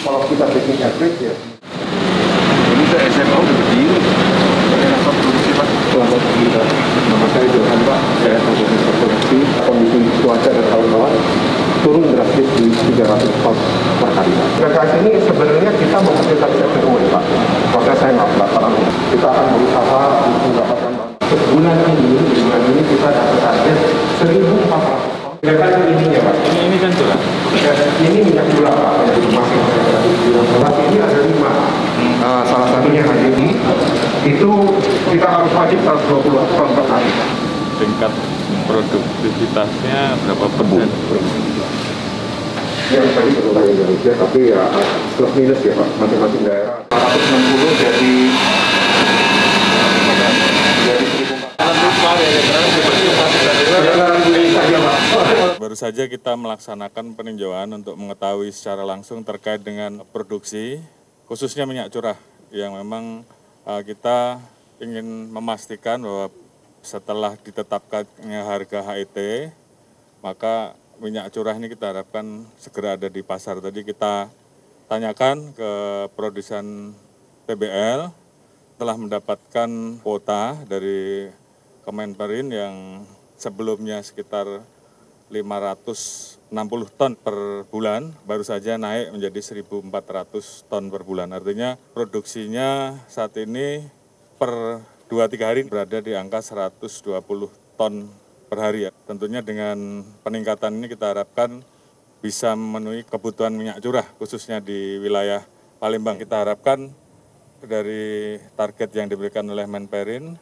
kalau kita taking average ya. Ini saya SMA udah berdiri. Pak. selamat kita nama saya Johan Pak. Saya komponen produksi. Kondisi cuaca dan kawan-kawan turun drastis di 300 ton per hari PKS ini sebenarnya kita menghasilkan settle Pak. Maka saya nggak terlalu kita akan berusaha untuk mendapatkan bulan ini di bulan ini kita dapat target 1.400 ton Pak Ini ini kan curah. Ya, ini minyak gula Pak yang masih Tapi ini ada lima. Nah, salah satunya hari ini itu kita harus wajib 120 ton per hari. Tingkat produktivitasnya berapa persen? Yang tadi betul Indonesia, tapi ya plus minus ya Pak, masing-masing daerah. 460 jadi jadi 1.400. Baru saja kita melaksanakan peninjauan untuk mengetahui secara langsung terkait dengan produksi, khususnya minyak curah, yang memang kita ingin memastikan bahwa setelah ditetapkannya harga HET, maka minyak curah ini kita harapkan segera ada di pasar. Tadi kita tanyakan ke produsen TBL, telah mendapatkan kuota dari Kemenperin yang sebelumnya sekitar 560 ton per bulan, baru saja naik menjadi 1.400 ton per bulan. Artinya produksinya saat ini per 2-3 hari berada di angka 120 ton per hari. Ya. Tentunya dengan peningkatan ini kita harapkan bisa memenuhi kebutuhan minyak curah, khususnya di wilayah Palembang. Kita harapkan dari target yang diberikan oleh Menperin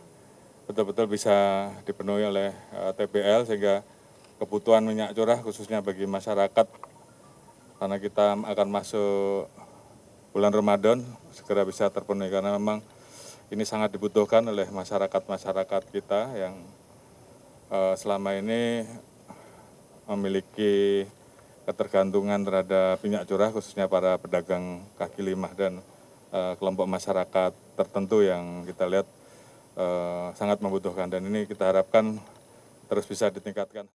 betul-betul bisa dipenuhi oleh uh, TBL sehingga kebutuhan minyak curah khususnya bagi masyarakat karena kita akan masuk bulan Ramadan segera bisa terpenuhi karena memang ini sangat dibutuhkan oleh masyarakat-masyarakat kita yang uh, selama ini memiliki ketergantungan terhadap minyak curah khususnya para pedagang kaki lima dan uh, kelompok masyarakat tertentu yang kita lihat uh, sangat membutuhkan dan ini kita harapkan terus bisa ditingkatkan.